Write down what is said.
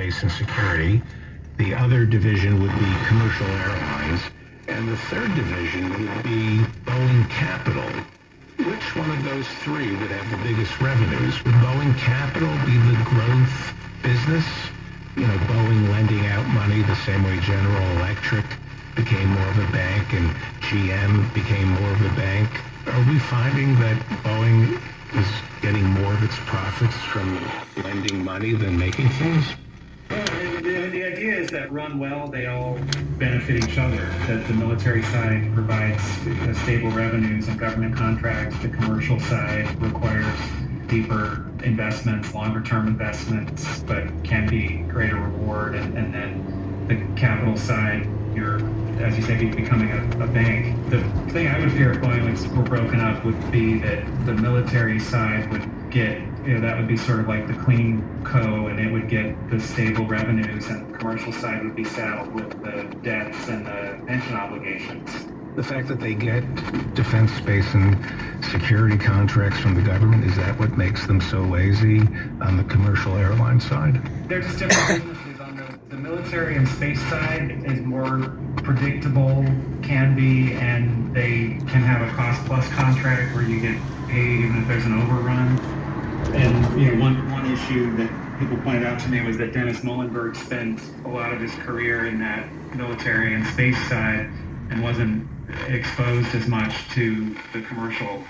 space and security. The other division would be commercial airlines. And the third division would be Boeing Capital. Which one of those three would have the biggest revenues? Would Boeing Capital be the growth business? You know, Boeing lending out money the same way General Electric became more of a bank and GM became more of a bank. Are we finding that Boeing is getting more of its profits from lending money than making things? The, the idea is that run well, they all benefit each other. That the military side provides uh, stable revenues and government contracts. The commercial side requires deeper investments, longer term investments, but can be greater reward. And, and then the capital side, you're, as you say, becoming a, a bank. The thing I would fear if Boeing were broken up would be that the military side would get you know, that would be sort of like the clean co and it would get the stable revenues and the commercial side would be saddled with the debts and the pension obligations. The fact that they get defense space and security contracts from the government, is that what makes them so lazy on the commercial airline side? They're just different the, military and space side is more predictable, can be, and they can have a cost plus contract where you get paid even if there's an overrun. And you know, one one issue that people pointed out to me was that Dennis Muilenburg spent a lot of his career in that military and space side and wasn't exposed as much to the commercial